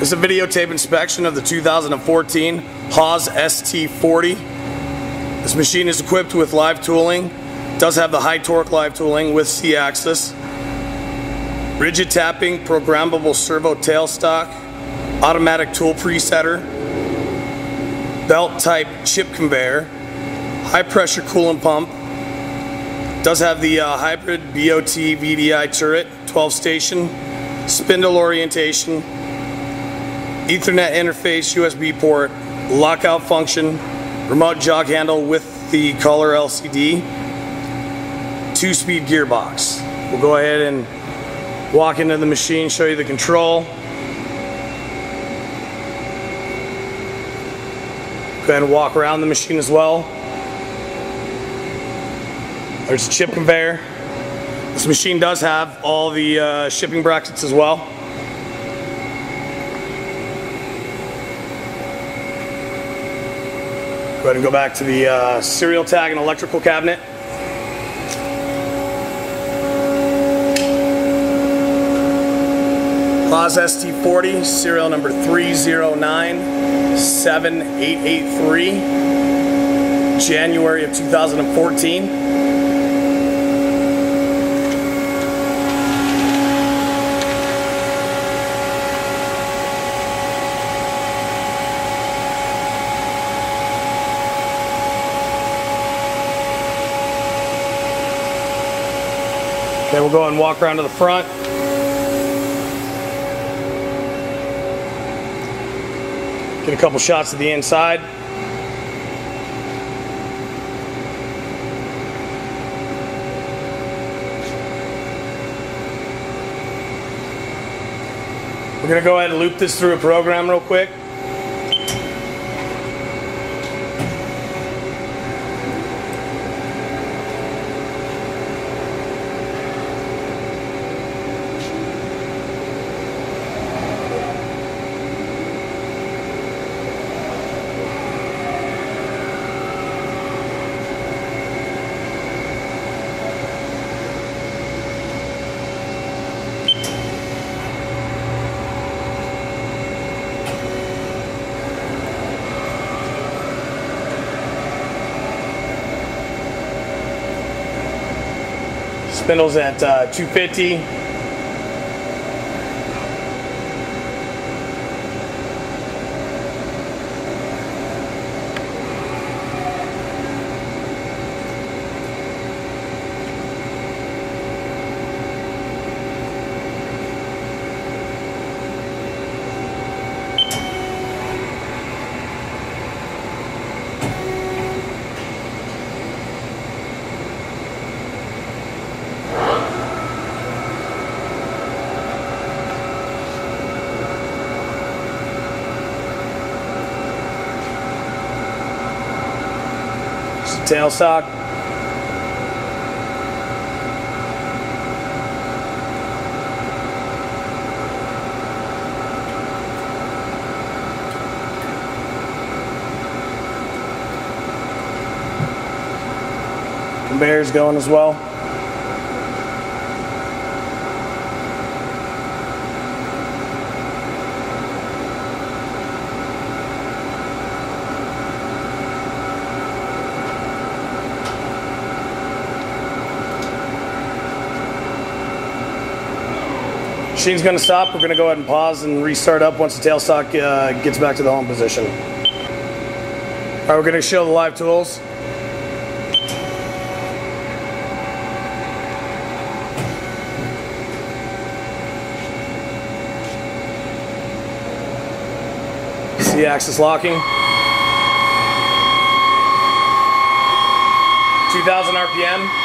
This is a videotape inspection of the 2014 Haas ST40. This machine is equipped with live tooling, does have the high torque live tooling with C-axis, rigid tapping, programmable servo tailstock, automatic tool presetter, belt type chip conveyor, high pressure coolant pump, does have the uh, hybrid BOT VDI turret, 12 station, spindle orientation, Ethernet interface, USB port, lockout function, remote jog handle with the color LCD, two speed gearbox. We'll go ahead and walk into the machine, show you the control. Go ahead and walk around the machine as well. There's a chip conveyor. This machine does have all the uh, shipping brackets as well. Go ahead and go back to the uh, serial tag and electrical cabinet. Haas ST40, serial number 30978883, January of 2014. Okay, we'll go and walk around to the front. Get a couple shots of the inside. We're going to go ahead and loop this through a program real quick. Spindles at uh, 250. Tailstock. Conveyor's going as well. Machine's going to stop. We're going to go ahead and pause and restart up once the tailstock uh, gets back to the home position. All right, we're going to show the live tools. C-axis locking. 2000 RPM.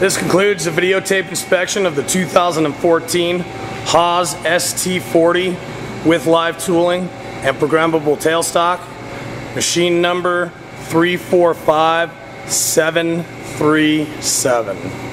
This concludes the videotape inspection of the 2014 Haas ST40 with live tooling and programmable tailstock. Machine number 345737.